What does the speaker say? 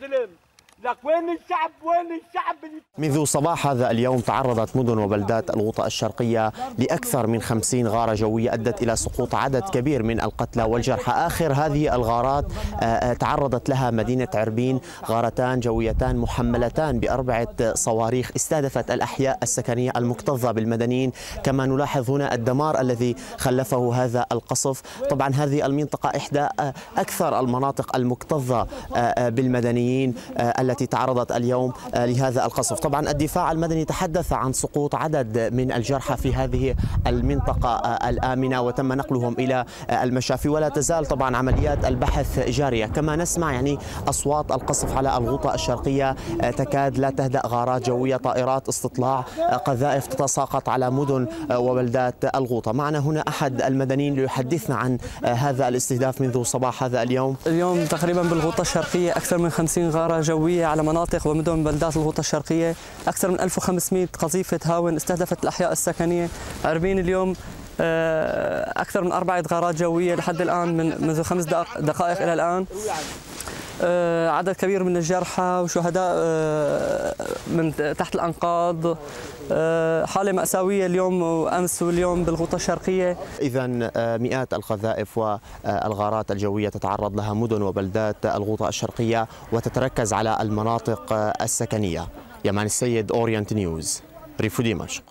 زلم لك وين الشعب؟ وين الشعب منذ صباح هذا اليوم تعرضت مدن وبلدات الغوطة الشرقية لأكثر من خمسين غارة جوية أدت إلى سقوط عدد كبير من القتلى والجرحى. آخر هذه الغارات تعرضت لها مدينة عربين غارتان جويتان محملتان بأربعة صواريخ استهدفت الأحياء السكنية المكتظة بالمدنيين. كما نلاحظ هنا الدمار الذي خلفه هذا القصف. طبعا هذه المنطقة إحدى أكثر المناطق المكتظة بالمدنيين. التي تعرضت اليوم آه، لهذا القصف. طبعا الدفاع المدني تحدث عن سقوط عدد من الجرحى في هذه المنطقة آه، الآمنة وتم نقلهم إلى آه، المشافي. ولا تزال طبعا عمليات البحث جارية. كما نسمع يعني أصوات القصف على الغوطة الشرقية تكاد لا تهدأ غارات جوية طائرات استطلاع قذائف تتساقط على مدن وبلدات الغوطة. معنا هنا أحد المدنيين ليحدثنا عن هذا الاستهداف منذ صباح هذا اليوم. اليوم تقريبا بالغوطة الشرقية أكثر من 50 غارة جوية على مناطق ومدن بلدات الغوطة الشرقية. أكثر من 1500 قذيفة هاون استهدفت الأحياء السكنية. عربين اليوم آه، أكثر من أربعة غارات جوية لحد الآن من منذ خمس دقائق إلى الآن. عدد كبير من الجرحى وشهداء آه، من تحت الأنقاض. آه، حالة مأساوية اليوم وأمس واليوم بالغوطة الشرقية. إذا مئات القذائف والغارات الجوية تتعرض لها مدن وبلدات الغوطة الشرقية وتتركز على المناطق السكنية. يمان السيد أورينت نيوز ريف دمشق.